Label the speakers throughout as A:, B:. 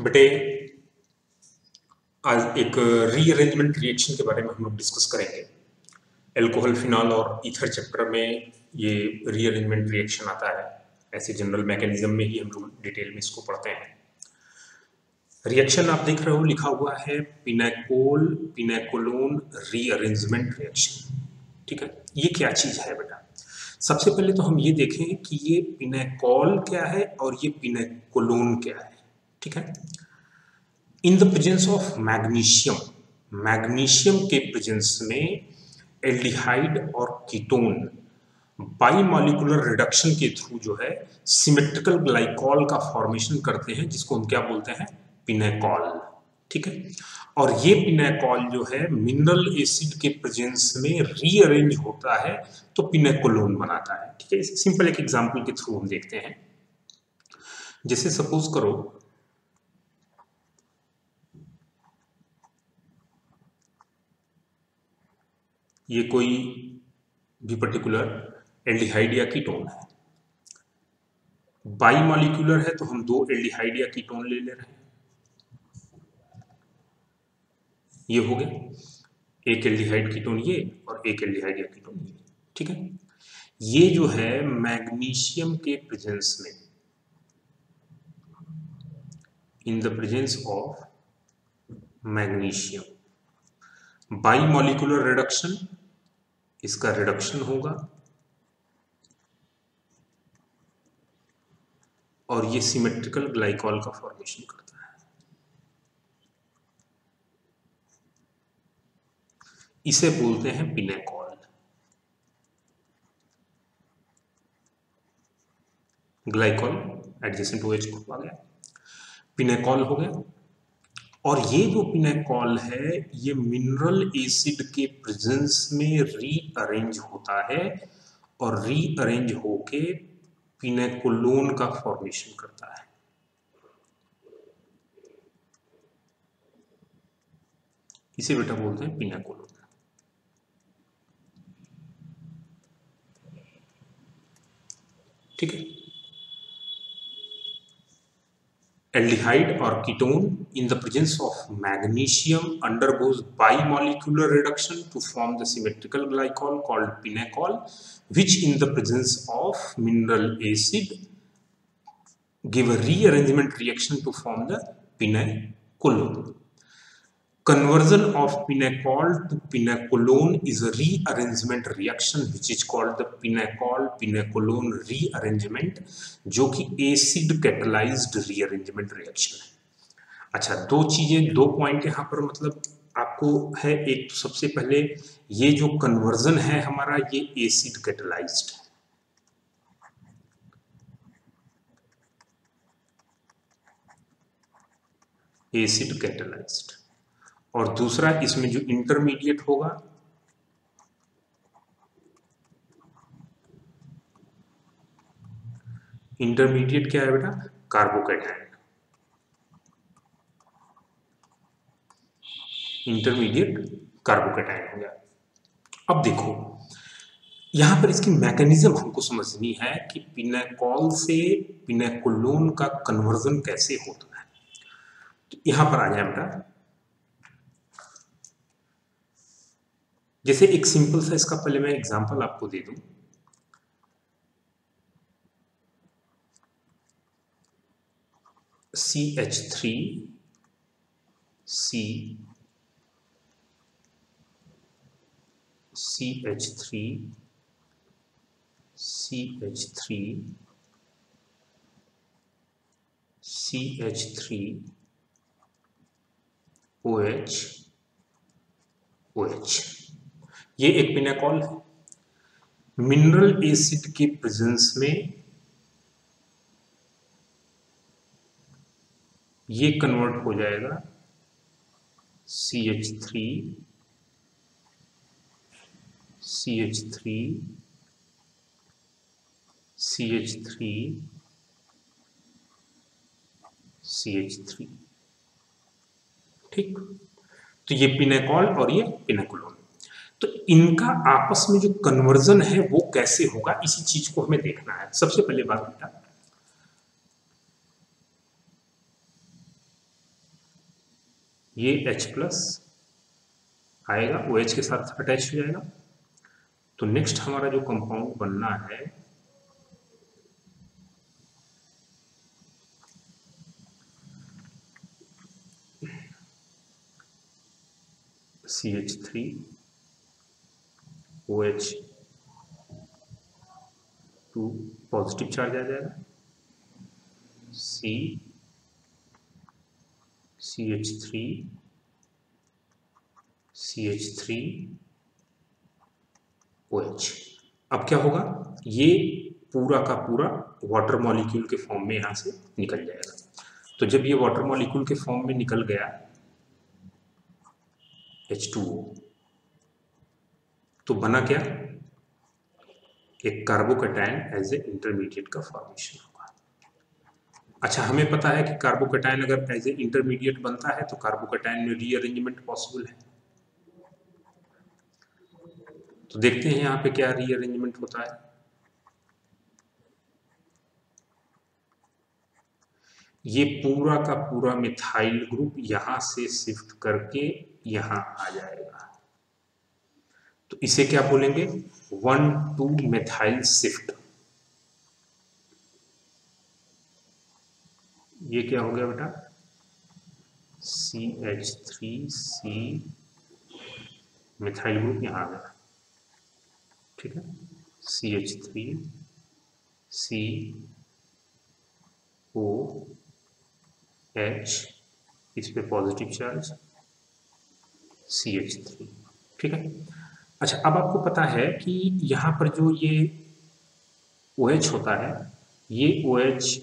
A: बेटे, आज एक रीअरेंजमेंट रिएक्शन के बारे में हम लोग डिस्कस करेंगे। एल्कोहल फिनॉल और ईथर चैप्टर में ये रीअरेंजमेंट रिएक्शन आता है। ऐसे जनरल मैकेनिज्म में ही हम लोग डिटेल में इसको पढ़ते हैं। रिएक्शन आप देख रहे हो, लिखा हुआ है पिनाकोल पिनेकोलोन रीअरेंजमेंट रिएक्शन ठीक है? ये क्या चीज़ है बेटा? सबसे पहले तो हम ये देखें कि ये पिनाकोल क्या है और ये पिनेकोलोन क्या है। ठीक है? In the presence of magnesium magnesium के प्रेजेंस में एल्डिहाइड और कीटोन बाईमोलिकुलर रिडक्शन के थ्रू जो है सिमेट्रिकल ग्लाइकॉल का फॉर्मेशन करते हैं, जिसको हम क्या बोलते हैं? पिनेकॉल ठीक है? और ये पिनेकॉल जो है मिनरल एसिड के प्रेजेंस में रीअरेंज होता है तो पिनेकोलोन बनाता है, ठीक है? सिंपल एक एग्जांपल के थ्रू हम देखते हैं। जैसे सपोज़ करो ये कोई भी पर्टिकुलर एल्डिहाइड या कीटोन है। बाई मॉलिक्यूलर है तो हम दो एल्डिहाइड या कीटोन ले ले रहे हैं। ये हो गया। एक एल्डिहाइड कीटोन ये और एक एल्डिहाइड या कीटोन ये। ठीक है? ये जो है मैग्नीशियम के प्रेजेंस में। In the presence of magnesium. Bimolecular reduction इसका रिडक्शन होगा। और ये सिमेट्रिकल ग्लाइकॉल का फॉर्मेशन करता है। इसे बोलते हैं pinacol glycol adjacent O H आ गया पिनेकॉल हो गया। और ये जो पिनेकॉल है, ये मिनरल एसिड के प्रेजेंस में रीअरेंज होता है और रीअरेंज होके पिनेकोलोन का फॉर्मेशन करता है। इसे बेटा बोलते हैं पिनेकोलोन ठीक है? Aldehyde or ketone in the presence of magnesium undergoes bimolecular reduction to form the symmetrical glycol called pinacol which in the presence of mineral acid give a rearrangement reaction to form the pinacolone conversion of pinacol to pinacolone is a rearrangement reaction which is called the pinacol pinacolone rearrangement जो कि acid catalysed rearrangement reaction है अच्छा दो चीज़ें दो point यहाँ पर मतलब आपको है एक तो सबसे पहले ये जो कन्वर्जन है हमारा ये एसिड कैटलाइज्ड है एसिड कैटलाइज्ड और दूसरा इसमें जो इंटरमीडिएट होगा इंटरमीडिएट क्या है बेटा? कार्बोकैटायन इंटरमीडिएट कार्बोकैटायन हो। गया अब देखो, यहाँ पर इसकी मैकेनिज्म हमको समझनी है कि पिनेकॉल से पिनेकोलोन का कन्वर्जन कैसे होता है। तो यहाँ पर आ जाए बेटा। जैसे एक सिंपल सा इसका पहले मैं एग्जांपल आपको दे दूँ। C H three C C H three C H three C H three O H O H ये एक पिनेकॉल है। मिनरल एसिड के प्रेजेंस में ये कन्वर्ट हो जाएगा C H three C H three C H three C H three ठीक? तो ये पिनेकॉल और ये पिनेकोलोन तो इनका आपस में जो कन्वर्जन है, वो कैसे होगा? इसी चीज़ को हमें देखना है। सबसे पहले बात बेटा। ये H प्लस आएगा ओ OH के साथ अटैच हो जाएगा। तो नेक्स्ट हमारा जो कंपाउंड बनना है C H three O H two positive charge आ जाएगा। C C H three C H three O H अब क्या होगा? ये पूरा का पूरा वाटर मॉलिक्यूल के फॉर्म में यहाँ से निकल जाएगा। तो जब ये वाटर मॉलिक्यूल के फॉर्म में निकल गया H2O तो बना क्या? एक कार्बोकटायन एज ए इंटरमीडिएट का फॉर्मेशन होगा। अच्छा हमें पता है कि कार्बोकटायन अगर एज ए इंटरमीडिएट बनता है तो कार्बोकटायन में रीअरेंजमेंट पॉसिबल है। तो देखते हैं यहाँ पे क्या रीअरेंजमेंट होता है। ये पूरा का पूरा मिथाइल ग्रुप यहाँ से शिफ्ट करके यहाँ आ जाएगा। तो इसे क्या बोलेंगे? वन, टू मिथाइल शिफ्ट ये क्या हो गया बेटा? C H three C methyl group यहाँ आ गया ठीक है? C H three C O H इस पे positive charge C H three ठीक है? अच्छा अब आपको पता है कि यहाँ पर जो ये ओ OH होता है, ये ओ OH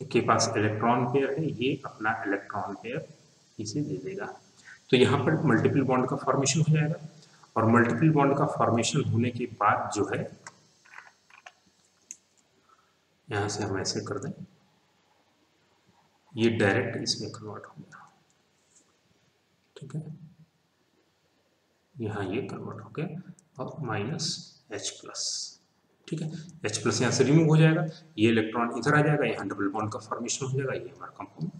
A: के पास इलेक्ट्रॉन पेयर है, ये अपना इलेक्ट्रॉन पेयर इसे दे देगा। तो यहाँ पर मल्टीपल बॉन्ड का फॉर्मेशन हो जाएगा और मल्टीपल बॉन्ड का फॉर्मेशन होने के बाद जो है, यहाँ से हम ऐसे कर दें, ये डायरेक्ट इसमें कन्वर्ट हो गया। ठीक है? यहाँ ये कन्वर्ट हो गया और माइनस एच प्लस ठीक है? एच प्लस यहाँ से रिमूव हो जाएगा, ये इलेक्ट्रॉन इधर आ जाएगा, यहाँ डबल बॉन्ड का फॉर्मेशन हो जाएगा, ये हमारा कंपाउंड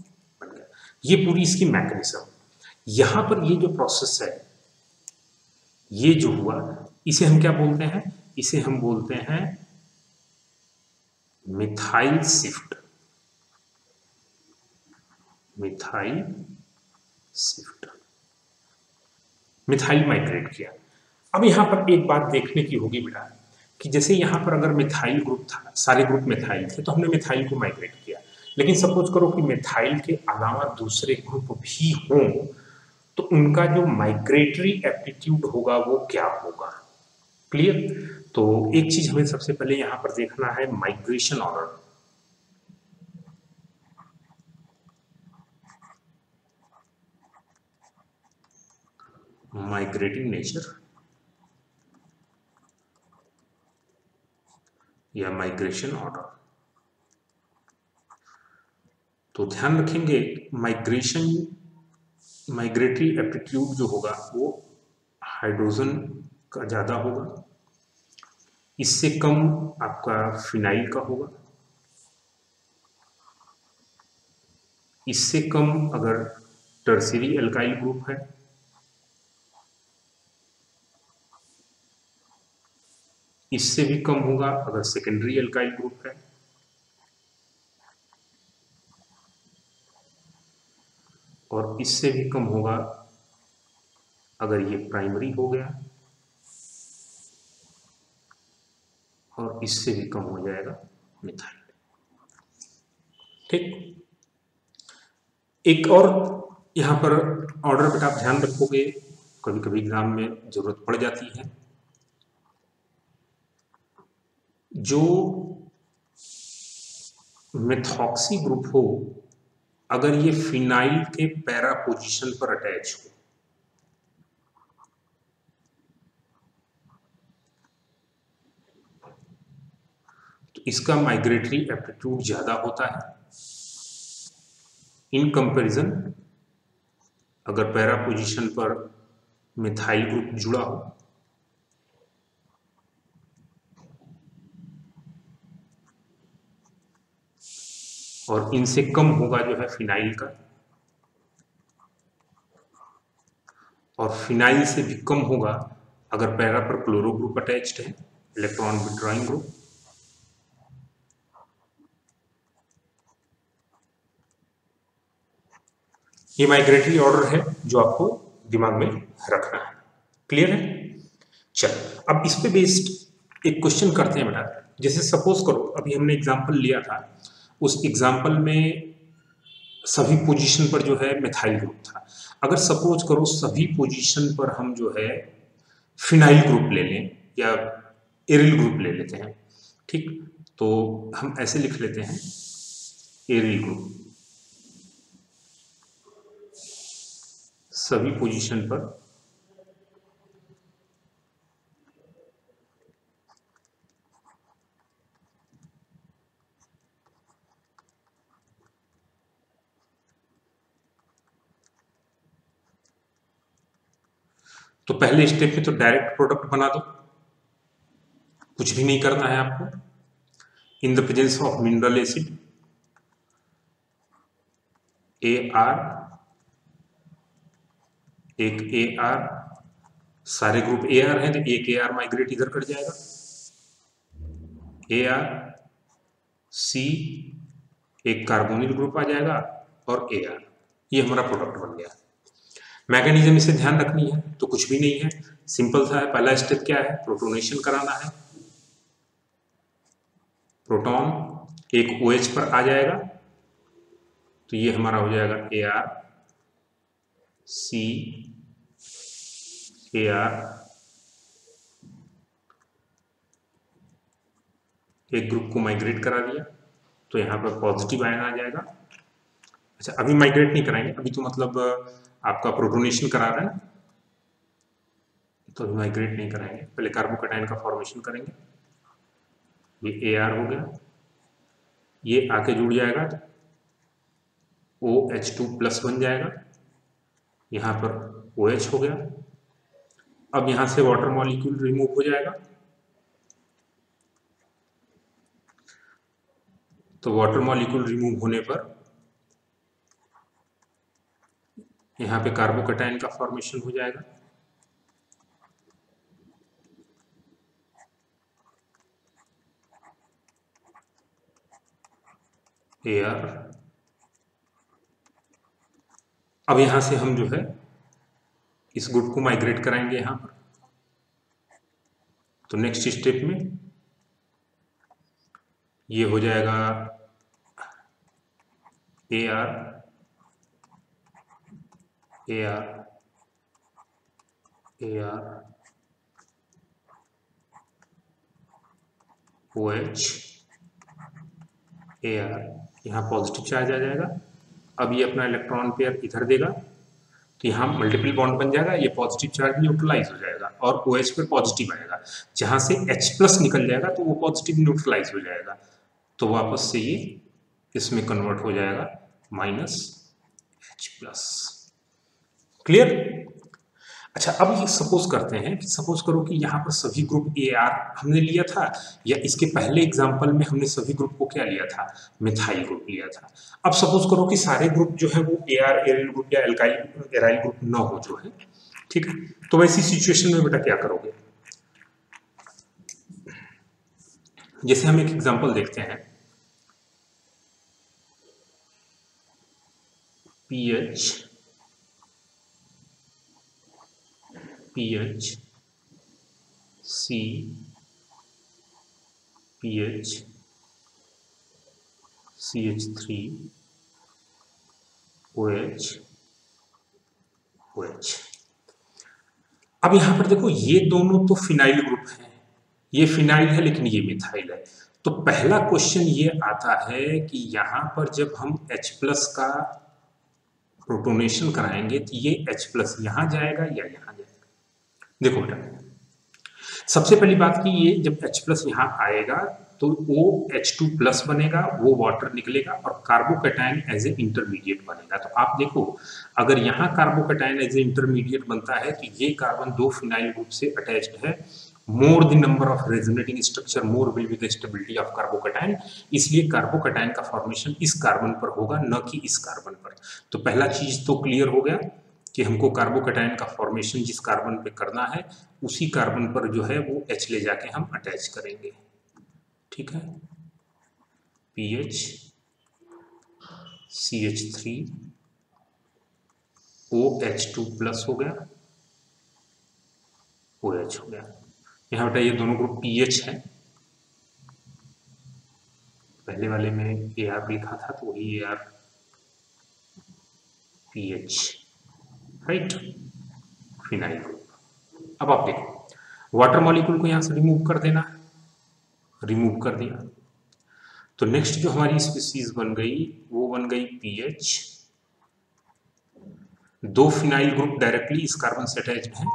A: बन गया। ये पूरी इसकी मैकेनिज्म यहाँ पर ये जो प्रोसेस है, ये जो हुआ, इसे हम क्या बोलते हैं? इसे हम बोलते हैं methyl shift methyl shift methyl migrate किया। अब यहाँ पर एक बात देखने की होगी बेटा, कि जैसे यहाँ पर अगर मिथाइल ग्रुप था, सारे ग्रुप मिथाइल थे तो हमने मिथाइल को माइग्रेट किया। लेकिन सपोज़ करो कि मिथाइल के अलावा दूसरे ग्रुप भी हों तो उनका जो माइग्रेटरी एप्टीट्यूड होगा, वो क्या होगा? क्लियर तो एक चीज़ हमें सबसे पहले यहाँ पर देखना है माइग्रेशन ऑर्डर माइग्रेटिंग नेचर या माइग्रेशन ऑर्डर तो ध्यान रखेंगे माइग्रेशन माइग्रेटरी एप्टीट्यूड जो होगा, वो हाइड्रोजन का ज़्यादा होगा। इससे कम आपका फिनाइल का होगा। इससे कम अगर टर्सरी एल्काइल ग्रुप है इससे भी कम होगा अगर सेकेंडरी एल्काइल ग्रुप है। और इससे भी कम होगा अगर ये प्राइमरी हो गया। और इससे भी कम हो जाएगा मिथाइल ठीक। एक और यहाँ पर ऑर्डर बेटा आप ध्यान रखोगे कभी कभी एग्ज़ाम में ज़रूरत पड़ जाती है। जो मेथॉक्सी ग्रुप हो, अगर ये फिनाइल के पैरा पोजीशन पर अटैच हो तो इसका माइग्रेटरी एप्टीट्यूड ज़्यादा होता है। इन कंपैरिजन अगर पैरा पोजीशन पर मिथाइल ग्रुप जुड़ा हो और इनसे कम होगा जो है फिनाइल का। और फिनाइल से भी कम होगा अगर पैरा पर क्लोरो ग्रुप अटैच्ड है, इलेक्ट्रॉन विड्रॉइंग ग्रुप। ये माइग्रेटरी ऑर्डर है जो आपको दिमाग में रखना है। क्लियर है? चल, अब इस पे बेस्ड एक क्वेश्चन करते हैं बेटा। जैसे सपोज़ करो, अभी हमने एग्जांपल लिया था। उस एग्जांपल में सभी पोजीशन पर जो है मिथाइल ग्रुप था। अगर सपोज़ करो सभी पोजीशन पर हम जो है फिनाइल ग्रुप ले लें या एरिल ग्रुप ले लेते हैं, ठीक? तो हम ऐसे लिख लेते हैं एरिल ग्रुप सभी पोजीशन पर तो पहले स्टेप में तो डायरेक्ट प्रोडक्ट बना दो। कुछ भी नहीं करना है आपको। In the presence of mineral acid A R एक ए आर सारे ग्रुप ए आर है तो एक ए आर माइग्रेट इधर कर जाएगा। ए आर सी एक कार्बोनिल ग्रुप आ जाएगा और ए आर ये हमारा प्रोडक्ट बन गया। मैकेनिज्म इसे ध्यान रखनी है तो कुछ भी नहीं है। सिंपल सा है, पहला स्टेप क्या है? प्रोटोनेशन कराना है। प्रोटॉन एक ओ OH पर आ जाएगा। तो ये हमारा हो जाएगा A R C A R एक ग्रुप को माइग्रेट करा दिया तो यहाँ पर पॉजिटिव आयन आ जाएगा। अच्छा अभी माइग्रेट नहीं कराएँगे, अभी तो मतलब आपका प्रोटोनेशन करा रहा है तो माइग्रेट नहीं कराएँगे पहले कार्बोकटाइन का फॉर्मेशन करेंगे। ये ए आर हो गया। ये आके जुड़ जाएगा। ओ एच टू प्लस बन जाएगा। यहाँ पर ओ OH हो गया। अब यहाँ से वाटर मॉलिक्यूल रिमूव हो जाएगा। तो वाटर मॉलिक्यूल रिमूव होने पर यहाँ पे कार्बोकटाइन का फॉर्मेशन हो जाएगा। एयर अब यहाँ से हम जो है, इस ग्रुप को माइग्रेट कराएँगे यहाँ पर। तो नेक्स्ट स्टेप में ये हो जाएगा A R O H A R यहाँ पॉजिटिव चार्ज आ जाएगा। अब ये अपना इलेक्ट्रॉन पेयर इधर देगा तो यहाँ मल्टीपल बॉन्ड बन जाएगा, ये पॉजिटिव चार्ज न्यूट्रलाइज हो जाएगा, और ओ OH पे पॉजिटिव आएगा। जहाँ से H प्लस निकल जाएगा तो वो पॉजिटिव न्यूट्रलाइज हो जाएगा। तो वापस से ये इसमें कन्वर्ट हो जाएगा माइनस एच प्लस क्लियर अच्छा अब ये सपोज़ करते हैं कि सपोज़ करो कि यहाँ पर सभी ग्रुप ए आर हमने लिया था, या इसके पहले एग्ज़ाम्पल में हमने सभी ग्रुप को क्या लिया था? मिथाइल ग्रुप लिया था। अब सपोज़ करो कि सारे ग्रुप जो है वो ए आर एरिल ग्रुप या एल्काइल एराइल ग्रुप न हो जो है, ठीक है? तो वैसी सिचुएशन में बेटा क्या करोगे? जैसे हम एक एग्ज़ाम्पल देखते हैं। PH pH C pH CH3 OH OH अब यहाँ पर देखो, ये दोनों तो फिनाइल ग्रुप हैं। ये फिनाइल है, लेकिन ये मिथाइल है। तो पहला क्वेश्चन ये आता है कि यहाँ पर जब हम H प्लस का प्रोटोनेशन कराएँगे तो ये H प्लस यहाँ जाएगा या यहाँ देखो बेटा, सबसे पहली बात की ये जब H प्लस यहाँ आएगा तो वो H2 प्लस बनेगा, वो वाटर निकलेगा और कार्बोकेटाइन एज ए इंटरमीडिएट बनेगा। तो आप देखो, अगर यहाँ कार्बोकेटाइन एज ए इंटरमीडिएट बनता है तो ये कार्बन दो फिनाइल ग्रुप से अटैच्ड है। More the number of resonating structure more will be the stability of carbocation इसलिए कार्बोकेटाइन का फॉर्मेशन इस कार्बन पर होगा, न कि इस कार्बन पर। तो पहला चीज़ तो क्लियर हो गया। कि हमको कार्बोकटाइन का फॉर्मेशन जिस कार्बन पे करना है, उसी कार्बन पर जो है वो एच ले जाके हम अटैच करेंगे। ठीक है? P H C H three O H two plus हो गया। ओ एच हो गया। यहाँ बेटा ये दोनों ग्रुप पी एच है। पहले वाले में ए आर लिखा था तो वही A R P H right phenyl group अब आप देखो वाटर मॉलिक्यूल को यहाँ से रिमूव कर देना रिमूव कर दिया। तो नेक्स्ट जो हमारी स्पीसीज बन गई, वो बन गई पीएच दो फिनाइल ग्रुप डायरेक्टली इस कार्बन से अटैच्ड हैं।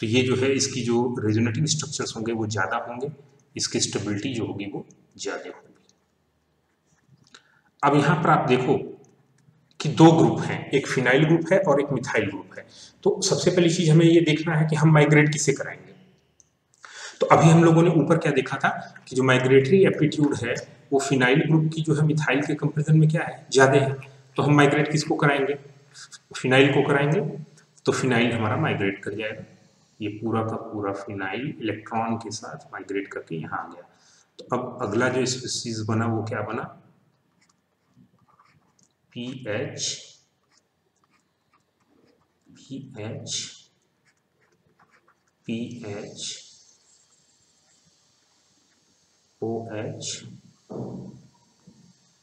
A: तो ये जो है, इसकी जो रेजोनेटिंग स्ट्रक्चर्स होंगे, वो ज़्यादा होंगे। इसकी स्टेबिलिटी जो होगी, वो ज़्यादा होगी। अब यहाँ पर आप देखो कि दो ग्रुप हैं, एक फिनाइल ग्रुप है और एक मिथाइल ग्रुप है। तो सबसे पहली चीज़ हमें ये देखना है कि हम माइग्रेट किसे कराएँगे। तो अभी हम लोगों ने ऊपर क्या देखा था कि जो माइग्रेटरी एप्टीट्यूड है, वो फिनाइल ग्रुप की जो है मिथाइल के कंपेरिजन में क्या है? ज़्यादा है। तो हम माइग्रेट किसको कराएँगे? फिनाइल को कराएँगे। तो फिनाइल हमारा माइग्रेट कर जाएगा। ये पूरा का पूरा फिनाइल इलेक्ट्रॉन के साथ माइग्रेट करके यहाँ आ गया। तो अब अगला जो स्पीसीज बना, वो क्या बना? pH pH pH OH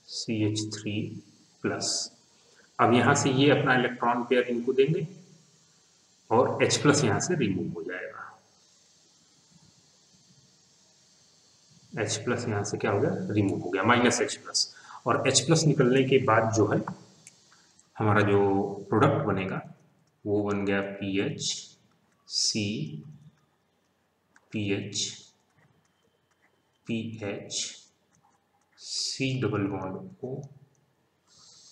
A: CH3 plus अब यहाँ से ये अपना इलेक्ट्रॉन पेयर इनको देंगे और H प्लस यहाँ से रिमूव हो जाएगा। H प्लस यहाँ से क्या हो गया? रिमूव हो गया माइनस H प्लस और H प्लस निकलने के बाद जो है, हमारा जो प्रोडक्ट बनेगा, वो बन गया P H C P H P H C double bond O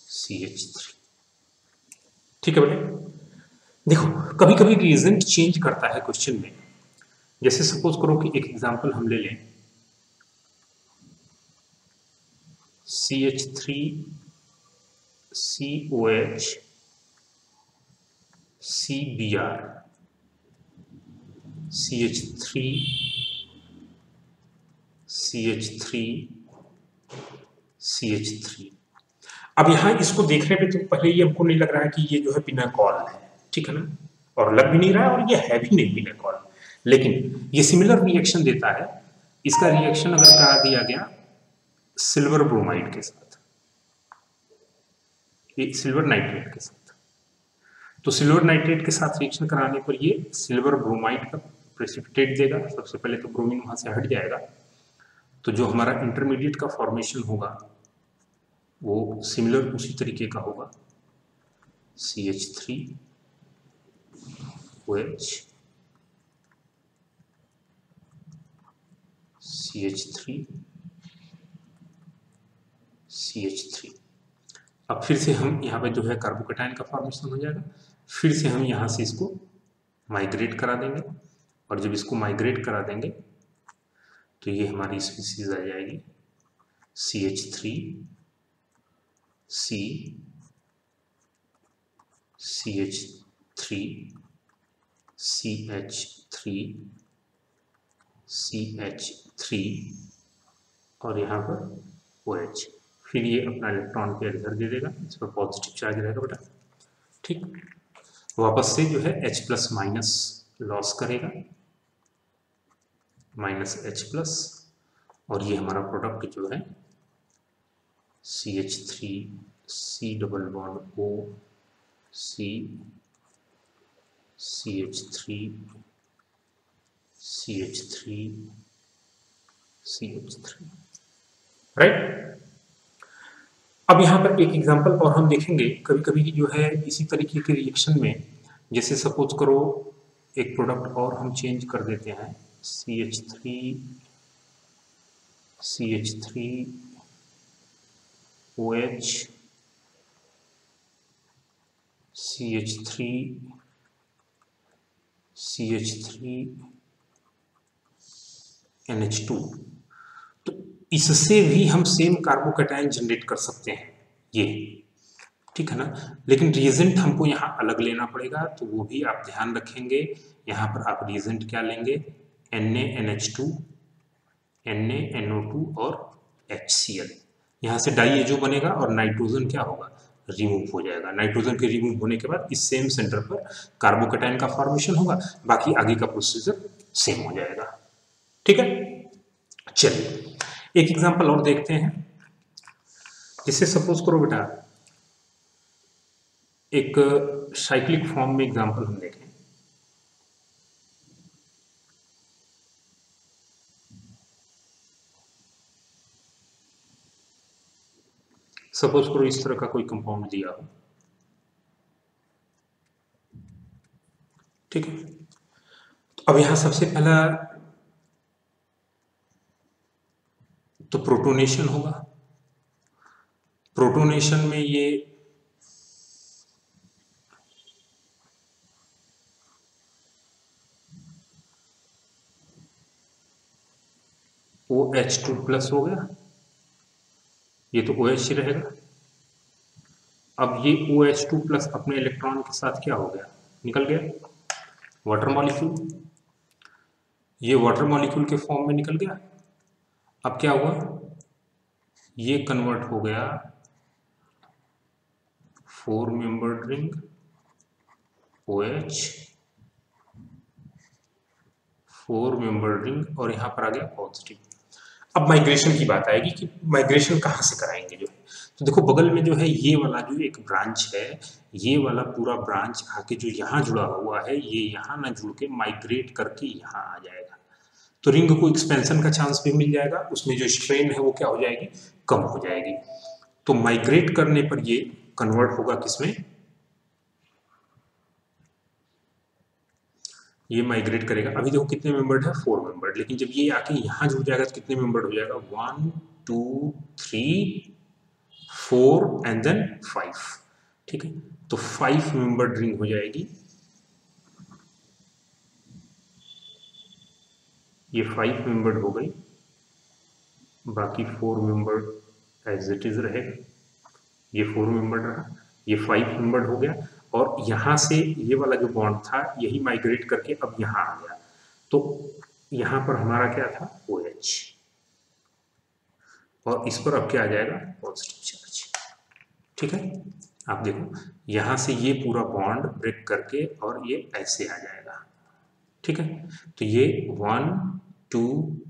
A: C H three ठीक है बेटे? देखो कभी कभी रीजन चेंज करता है क्वेश्चन में। जैसे सपोज़ करो कि एक एग्जांपल हम ले लें। CH3 COH CBr CH3 CH3 CH3 अब यहाँ इसको देखने पे तो पहले ये हमको नहीं लग रहा है कि ये जो है पिनाकॉल है, ठीक है ना? और लग भी नहीं रहा है और ये है भी नहीं पिनाकॉल। लेकिन ये सिमिलर रिएक्शन देता है। इसका रिएक्शन अगर करा दिया गया सिल्वर ब्रोमाइड के साथ। ये सिल्वर नाइट्रेट के साथ। तो सिल्वर नाइट्रेट के साथ रिएक्शन कराने पर ये सिल्वर ब्रोमाइड का प्रेसिपिटेट देगा। सबसे पहले तो ब्रोमीन वहाँ से हट जाएगा। तो जो हमारा इंटरमीडिएट का फॉर्मेशन होगा, वो सिमिलर उसी तरीके का होगा। C H three O H C H three H अब फिर से हम यहाँ पे जो है कार्बोकेटाइन का फॉर्मेशन हो जाएगा। फिर से हम यहाँ से इसको माइग्रेट करा देंगे। और जब इसको माइग्रेट करा देंगे तो ये हमारी स्पीसीज आ जाएगी। C H three C C H three C H three C H three और यहाँ पर ओ OH फिर ये अपना इलेक्ट्रॉन पेयर इधर दे देगा, इस पर पॉजिटिव चार्ज रहेगा बेटा। ठीक? वापस से जो है H प्लस माइनस लॉस करेगा। माइनस एच प्लस और ये हमारा प्रोडक्ट जो है C H three C double bond O C C H three C H three C H three right अब यहाँ पर एक एग्जांपल और हम देखेंगे। कभी कभी जो है, इसी तरीके के रिएक्शन में जैसे सपोज़ करो एक प्रोडक्ट और हम चेंज कर देते हैं। C H three C H three O H C H three C H three N H two इससे भी हम सेम कार्बोकेटाइन जनरेट कर सकते हैं। ये, ठीक है ना? लेकिन रिएजेंट हमको यहाँ अलग लेना पड़ेगा तो वो भी आप ध्यान रखेंगे। यहाँ पर आप रिएजेंट क्या लेंगे? N A N H two N A N O two और एच सी एल यहाँ से डाई जो बनेगा और नाइट्रोजन क्या होगा? रिमूव हो जाएगा। नाइट्रोजन के रिमूव होने के बाद इस सेम सेंटर पर कार्बोकेटाइन का फॉर्मेशन होगा। बाकी आगे का प्रोसीजर सेम हो जाएगा। ठीक है? चलिए। एक एग्जांपल और देखते हैं। जिसे सपोज़ करो बेटा, एक साइक्लिक फॉर्म में एग्जांपल हम देखें। सपोज़ करो इस तरह का कोई कंपाउंड दिया हो। ठीक है? अब यहाँ सबसे पहला तो प्रोटोनेशन होगा। प्रोटोनेशन में ये ओ एच टू प्लस हो गया। ये तो ओ एच रहेगा। अब ये ओ एच टू प्लस अपने इलेक्ट्रॉन के साथ क्या हो गया? निकल गया। वाटर मॉलिक्यूल ये वाटर मॉलिक्यूल के फॉर्म में निकल गया। अब क्या हुआ? ये कन्वर्ट हो गया four member ring O H four member ring और यहाँ पर आ गया पॉजिटिव अब माइग्रेशन की बात आएगी कि माइग्रेशन कहाँ से कराएँगे जो? है तो देखो, बगल में जो है, ये वाला जो एक ब्रांच है, ये वाला पूरा ब्रांच आके जो यहाँ जुड़ा हुआ है, ये यहाँ ना जुड़ के माइग्रेट करके यहाँ आ जाएगा। तो रिंग को एक्सपेंशन का चांस भी मिल जाएगा, उसमें जो स्ट्रेन है वो क्या हो जाएगी? कम हो जाएगी। तो माइग्रेट करने पर ये कन्वर्ट होगा किसमें? ये माइग्रेट करेगा। अभी देखो कितने मेंबर्ड है? फोर मेंबर्ड लेकिन जब ये आके यहाँ जुड़ जाएगा तो कितने मेंबर्ड हो जाएगा? One two three four and then five ठीक है? तो फाइव मेंबर्ड रिंग हो जाएगी। ये फाइव मेंबर्ड हो गई। बाकी four membered as it is रहेगा ये फोर मेंबर्ड रहा। ये फाइव मेंबर्ड हो गया। और यहाँ से ये वाला जो बॉन्ड था, यही माइग्रेट करके अब यहाँ आ गया। तो यहाँ पर हमारा क्या था? ओ OH और इस पर अब क्या आ जाएगा? पॉजिटिव चार्ज ठीक है? आप देखो, यहाँ से ये पूरा बॉन्ड ब्रेक करके और ये ऐसे आ जाएगा। ठीक है? तो ये one two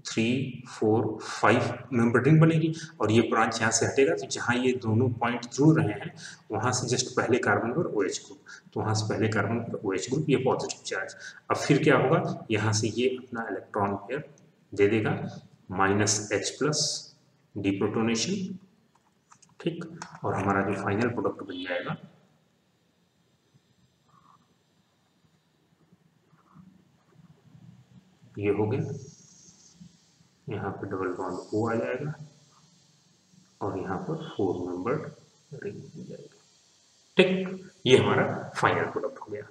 A: three four five member ring बनेगी और ये ब्रांच यहाँ से हटेगा। तो जहाँ ये दोनों पॉइंट जुड़ रहे हैं, वहाँ से जस्ट पहले कार्बन पर ओ OH ग्रुप तो वहाँ से पहले कार्बन पर ओ OH ग्रुप ये पॉजिटिव चार्ज अब फिर क्या होगा? यहाँ से ये अपना इलेक्ट्रॉन पेयर दे देगा। माइनस एच प्लस डिप्रोटोनेशन ठीक? और हमारा जो फाइनल प्रोडक्ट बन जाएगा ये हो गया। यहाँ पर डबल बॉन्ड ओ आ जाएगा और यहाँ पर फोर मेंबर्ड रिंग हो जाएगा। ठीक, ये हमारा फाइनल प्रोडक्ट हो गया।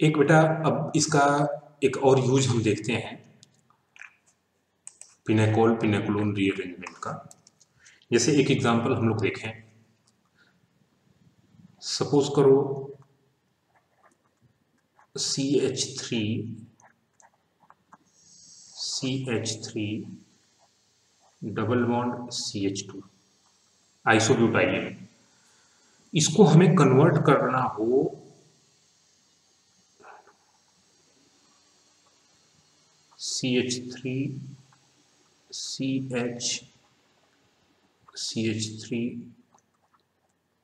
A: एक बेटा, अब इसका एक और यूज़ हम देखते हैं। पिनेकोल पिनेकोलोन रीअरेंजमेंट का। जैसे एक एग्जांपल हम लोग देखें। सपोज़ करो C H three C H three double bond C H two isobutylene इसको हमें कन्वर्ट करना हो C H three C H C H three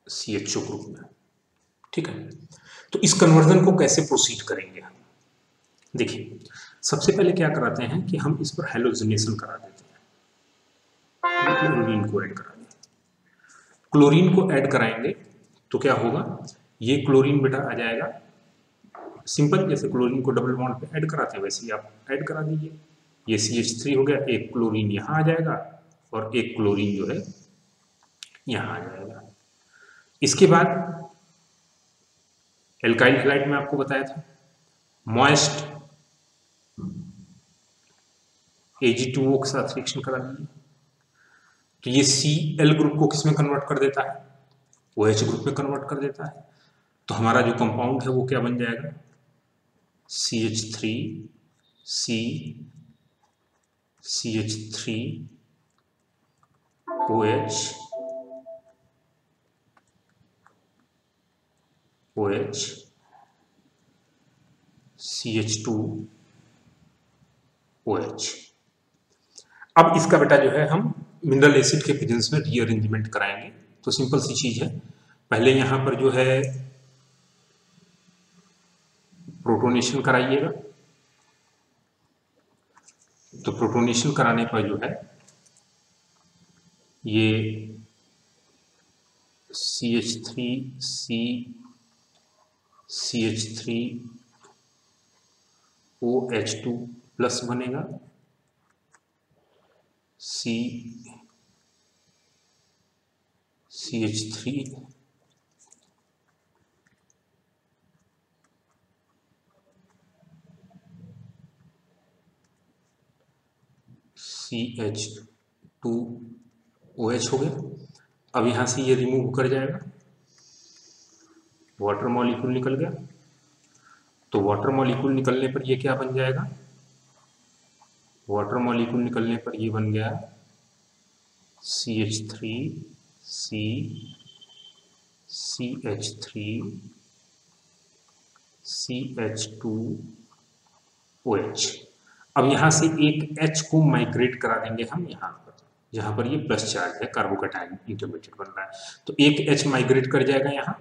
A: C H O group में। ठीक है? तो इस कन्वर्जन को कैसे प्रोसीड करेंगे देखिए, सबसे पहले क्या कराते हैं कि हम इस पर हेलोजिनेशन करा देते हैं। क्लोरीन को ऐड करा दें क्लोरीन को ऐड कराएँगे तो क्या होगा? ये क्लोरीन बेटा आ जाएगा। सिंपल जैसे क्लोरीन को डबल बॉन्ड पे ऐड कराते हैं, वैसे ही आप ऐड करा दीजिए। ये सी एच थ्री हो गया, एक क्लोरीन यहाँ आ जाएगा और एक क्लोरीन जो है यहाँ आ जाएगा। इसके बाद एल्काइल हेलाइट में आपको बताया था। मॉइस्ट ए जी टू ओ के साथ रिएक्शन करा दीजिए। तो ये सी एल ग्रुप को किसमें कन्वर्ट कर देता है? ओ एच ग्रुप में कन्वर्ट कर देता है। तो हमारा जो कंपाउंड है वो क्या बन जाएगा? C H three C C H three O H O H C H two O H अब इसका बेटा जो है, हम मिनरल एसिड के प्रेजेंस में रीअरेंजमेंट कराएँगे। तो सिंपल सी चीज़ है। पहले यहाँ पर जो है प्रोटोनेशन कराइएगा। तो प्रोटोनेशन कराने पर जो है, ये C H three C C H three O H two plus बनेगा। C C H three C H two O H हो गया। अब यहाँ से ये रिमूव कर जाएगा। वाटर मॉलिक्यूल निकल गया। तो वाटर मॉलिक्यूल निकलने पर ये क्या बन जाएगा? वाटर मॉलिक्यूल निकलने पर ये बन गया C H three C C H three C H two O H अब यहाँ से एक H को माइग्रेट करा देंगे हम यहाँ पर, जहाँ पर ये प्लस चार्ज है कार्बोकेटाइन इंटरमीडिएट बन रहा है। तो एक H माइग्रेट कर जाएगा यहाँ।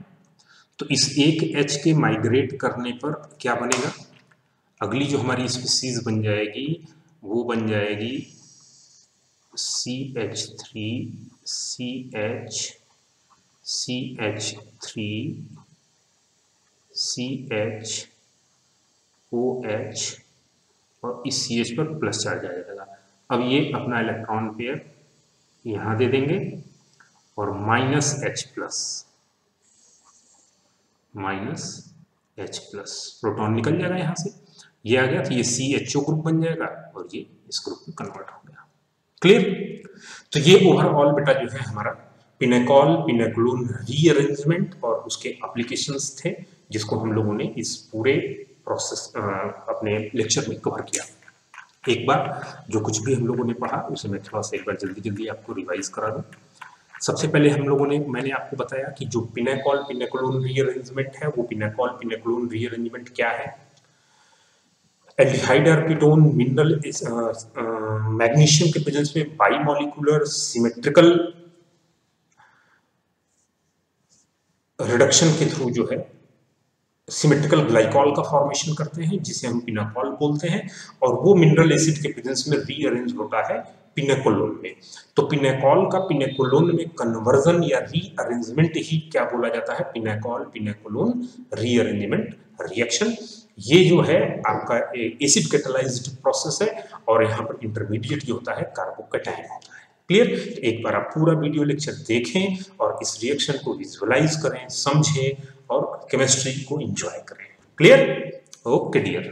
A: तो इस एक एच के माइग्रेट करने पर क्या बनेगा? अगली जो हमारी स्पीसीज बन जाएगी, वो बन जाएगी C H three C H C H three C H O H और इस सी एच पर प्लस चार्ज आ जाएगा। अब ये अपना इलेक्ट्रॉन पेयर यहाँ दे देंगे और minus H plus minus H plus. Proton निकल जाएगा यहाँ से। ये आ गया तो ये सी एच ओ ग्रुप बन जाएगा और ये इस ग्रुप में कन्वर्ट हो गया। क्लियर तो ये ओवरऑल बेटा जो है हमारा पिनेकॉल पिनेक्लोन रीअरेंजमेंट और उसके एप्लीकेशंस थे, जिसको हम लोगों ने इस पूरे प्रोसेस अपने लेक्चर में कवर किया। एक बार जो कुछ भी हम लोगों ने पढ़ा, उसे मैं थोड़ा सा एक बार जल्दी जल्दी आपको रिवाइज करा दूँ। सबसे पहले हम लोगों ने, मैंने आपको बताया कि जो पिनेकॉल, पिनेकोलोन रीअरेंजमेंट है, वो पिनेकॉल, पिनेकोलोन रीअरेंजमेंट क्या है? Aldehyde or ketone mineral magnesium के प्रेजेंस में बाई मॉलिकुलर सिमेट्रिकल रिडक्शन के थ्रू जो है सिमेट्रिकल ग्लाइकॉल का फॉर्मेशन करते हैं, जिसे हम पिनाकॉल बोलते हैं, और वो मिनरल एसिड के प्रेजेंस में रीअरेंज होता है पिनेकोलोन में। तो पिनेकॉल का पिनेकोलोन में कन्वर्जन या रीअरेंजमेंट ही क्या बोला जाता है? पिनेकॉल, पिनेकोलोन रीअरेंजमेंट रिएक्शन ये जो है आपका एसिड कैटलाइज्ड प्रोसेस है और यहाँ पर इंटरमीडिएट जो होता है कार्बोकेटाइन होता है। क्लियर एक बार आप पूरा वीडियो लेक्चर देखें और इस रिएक्शन को विजुअलाइज करें, समझें और केमिस्ट्री को एंजॉय करें। Clear okay dear